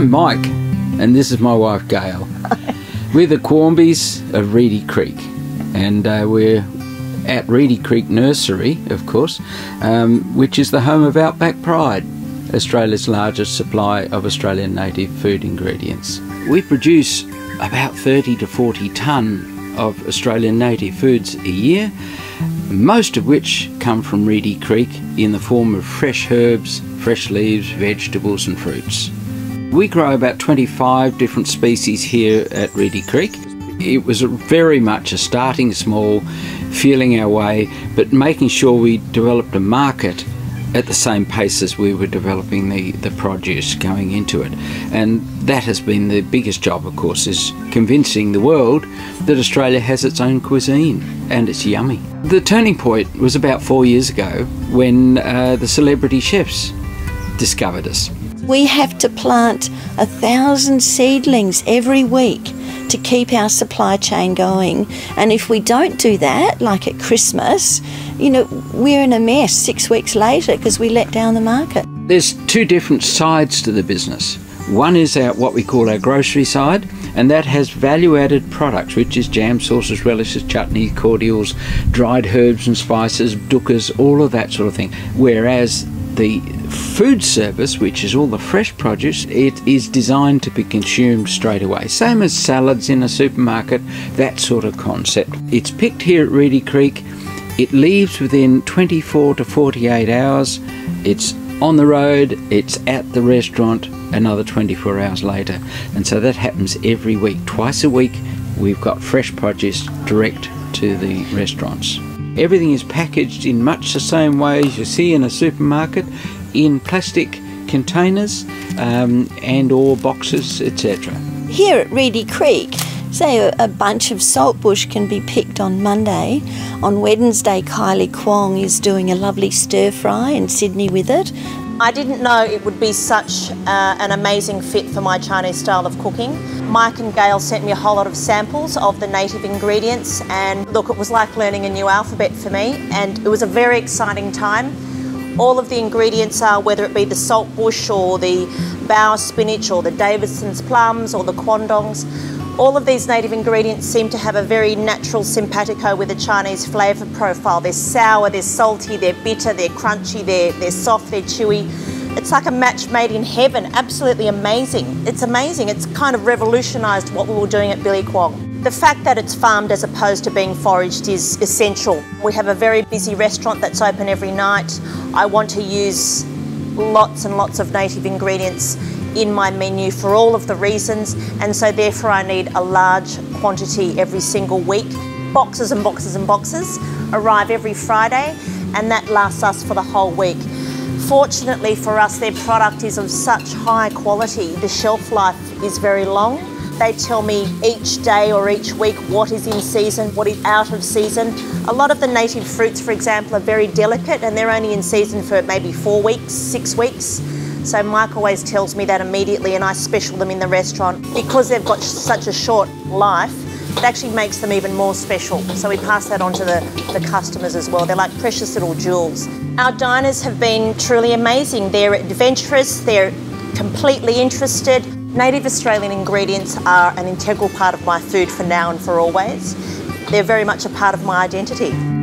I'm Mike, and this is my wife Gail. we're the Quarmbys of Reedy Creek, and uh, we're at Reedy Creek Nursery, of course, um, which is the home of Outback Pride, Australia's largest supply of Australian native food ingredients. We produce about 30 to 40 tonne of Australian native foods a year, most of which come from Reedy Creek in the form of fresh herbs, fresh leaves, vegetables, and fruits. We grow about 25 different species here at Reedy Creek. It was very much a starting small, feeling our way, but making sure we developed a market at the same pace as we were developing the, the produce going into it. And that has been the biggest job, of course, is convincing the world that Australia has its own cuisine and it's yummy. The turning point was about four years ago when uh, the celebrity chefs discovered us. We have to plant a thousand seedlings every week to keep our supply chain going. And if we don't do that, like at Christmas, you know, we're in a mess six weeks later because we let down the market. There's two different sides to the business. One is our, what we call our grocery side, and that has value added products, which is jam, sauces, relishes, chutney, cordials, dried herbs and spices, dukkas, all of that sort of thing. Whereas the food service, which is all the fresh produce, it is designed to be consumed straight away. Same as salads in a supermarket, that sort of concept. It's picked here at Reedy Creek. It leaves within 24 to 48 hours. It's on the road, it's at the restaurant another 24 hours later. And so that happens every week. Twice a week, we've got fresh produce direct to the restaurants. Everything is packaged in much the same way as you see in a supermarket, in plastic containers um, and or boxes, etc. Here at Reedy Creek, say a, bunch of saltbush can be picked on Monday. On Wednesday, Kylie Kwong is doing a lovely stir fry in Sydney with it. I didn't know it would be such uh, an amazing fit for my Chinese style of cooking. Mike and Gail sent me a whole lot of samples of the native ingredients and look, it was like learning a new alphabet for me and it was a very exciting time. All of the ingredients are, whether it be the saltbush or the bower spinach or the Davidson's plums or the quandongs, all of these native ingredients seem to have a very natural simpatico with a Chinese flavour profile. They're sour, they're salty, they're bitter, they're crunchy, they're, they're soft, they're chewy. It's like a match made in heaven, absolutely amazing. It's amazing, it's kind of revolutionised what we were doing at Billy Kwong. The fact that it's farmed as opposed to being foraged is essential. We have a very busy restaurant that's open every night. I want to use lots and lots of native ingredients in my menu for all of the reasons and so therefore I need a large quantity every single week. Boxes and boxes and boxes arrive every Friday and that lasts us for the whole week. Fortunately for us their product is of such high quality, the shelf life is very long. They tell me each day or each week what is in season, what is out of season. A lot of the native fruits, for example, are very delicate and they're only in season for maybe four weeks, six weeks. So Mike always tells me that immediately and I special them in the restaurant. Because they've got such a short life, it actually makes them even more special. So we pass that on to the, the customers as well. They're like precious little jewels. Our diners have been truly amazing. They're adventurous, they're completely interested. Native Australian ingredients are an integral part of my food for now and for always. They're very much a part of my identity.